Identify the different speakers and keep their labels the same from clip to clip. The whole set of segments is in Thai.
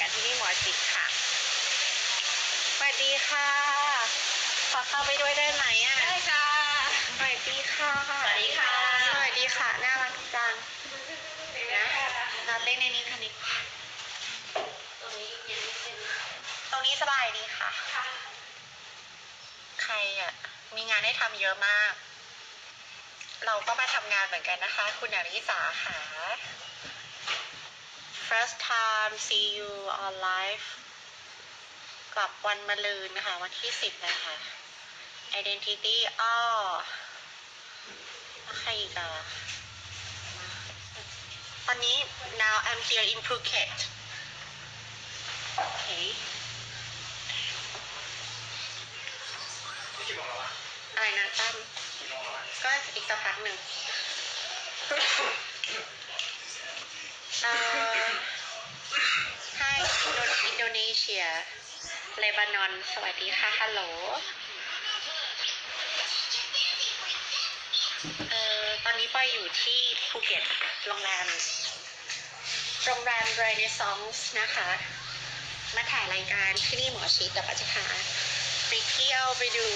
Speaker 1: กันที่นี่หมอชิดค่ะสวัสดีค่ะ ขอเข้าไปด้วยได้ไหมอะ
Speaker 2: ได้ค่ะ
Speaker 1: สวัสดีค่ะ
Speaker 2: สวัสดีค่ะ
Speaker 1: สวัสดีค่ะ น่ารักจังนะเราเล่นในนี้คันนี้
Speaker 2: ตรงนี้ยังไม่เป็น
Speaker 1: ตรงนี้สบายดีค่ะ
Speaker 2: ค่ะ
Speaker 1: ใครอะ มีงานให้ทำเยอะมาก เราก็มาทำงานเหมือนกันนะคะ คุณอริสาค่ะ first time see you on live กลับวันมะรืนนะคะ วันที่สิบนะคะ identity อ้อแล้วใครอีกอะตอนนี้ now I'm here in Phuket โอเค
Speaker 3: นี่กี่โมงแล้ววะ
Speaker 1: อะไรนะตั้ม
Speaker 3: กี่โมงแล้ววะ
Speaker 1: ก็อีกสักพักหนึ่งเอ่อให้อินโดนีเซี ย เลบานอน สวัสดีค่ะ ฮัลโหล เอ่อ ตอนนี้ปอยอยู่ที่ภูเก็ต โรงแรม โรงแรมเรเนซองส์นะคะ มาถ่ายรายการที่นี่หมอชิดแต่ปัจจุบันไปเที่ยวไปดู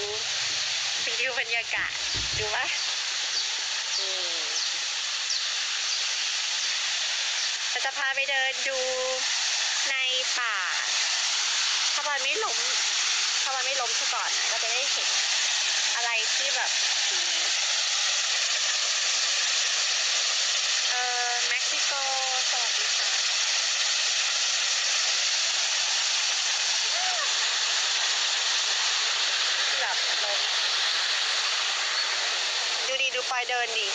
Speaker 1: ไปดูบรรยากาศ ดูว่าอืมเราจะพาไปเดินดูในป่า ถ้าวันไม่ล้มถ้าวันไม่ล้มซะก่อนนะก็จะได้เห็นอะไรที่แบบเออเม็กซิโกสวัสดีค่ะหลับลงดูดีดูปอยเดินดี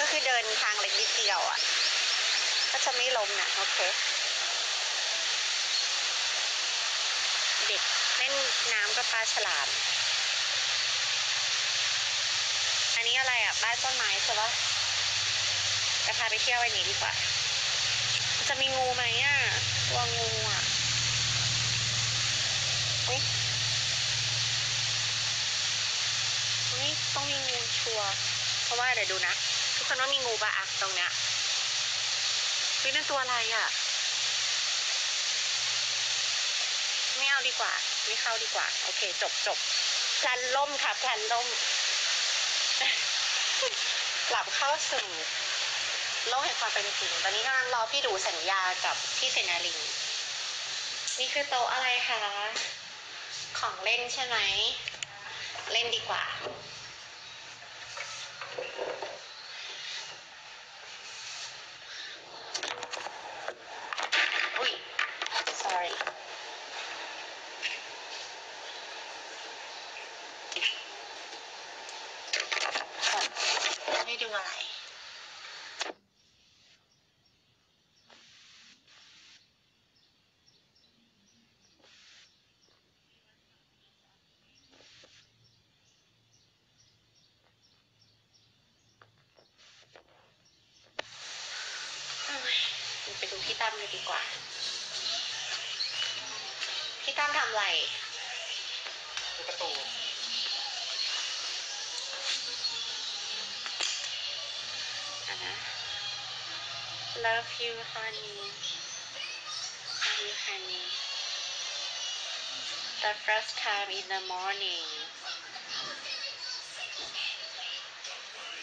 Speaker 1: ก็คือเดินทางเล็กนิดเดียวอะ ก็จะไม่ล้มนะโอเค เด็กเล่นน้ำกับปลาฉลาม อันนี้อะไรอะ บ้านต้นไม้ใช่ปะจะพาไปเที่ยวไอ้นี้ดีกว่า จะมีงูไหมอะตัวงูอะอุ๊ยนี่ต้องมีงูชัวร์เพราะว่าเดี๋ยวดูนะ ทุกคนว่ามีงูปะอะตรงเนี้ยนี่นั่นตัวอะไรอะ ไม่เอาดีกว่า ไม่เข้าดีกว่า โอเค จบจบพลันล่มค่ะพลันล่มกลับเข้าสู่โลกแห่งความเป็นจริง ตอนนี้กำลังรอพี่ดูสัญญากับพี่เซนาลิง นี่คือโต๊ะอะไรคะ ของเล่นใช่ไหม เล่นดีกว่า อุ้ย sorry ตั้มเลยดีกว่า พี่ตั้มทำอะไร
Speaker 3: ดูประตู
Speaker 1: อ่ะนะ Love you honey Love you honey The first time in the morning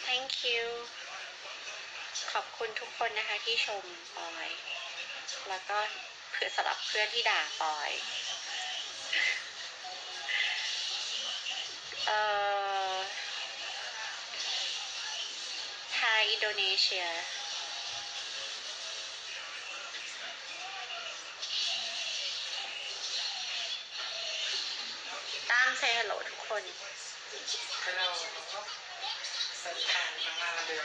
Speaker 1: Thank you ขอบคุณทุกคนนะคะที่ชมปอย แล้วก็เพื่อสำหรับเพื่อนที่ด่าปอย เอ่อไทยอินโดนีเซียตั้งเซฮัลโหลทุกคน
Speaker 3: ให้เราสัญญาณมาหน้าเดิน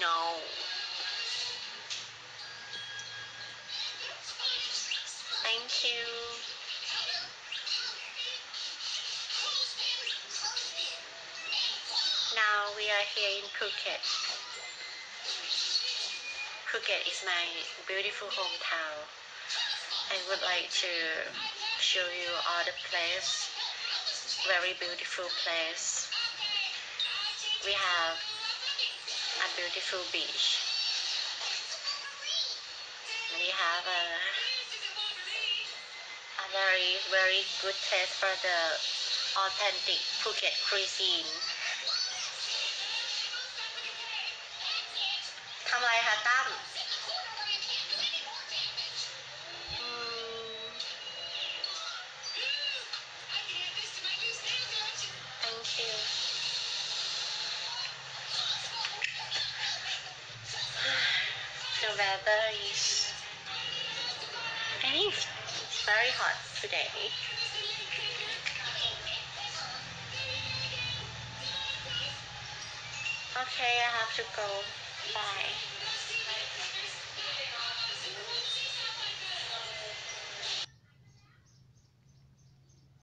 Speaker 1: No Thank you. Now we are here in Phuket. Phuket is my beautiful hometown. I would like to show you all the place. Very beautiful place. We have beautiful beach. We have a a very very good taste for the authentic Phuket cuisine ทำอะไรคะตั้ม weather is I think it's very hot today. Okay I have to go. Bye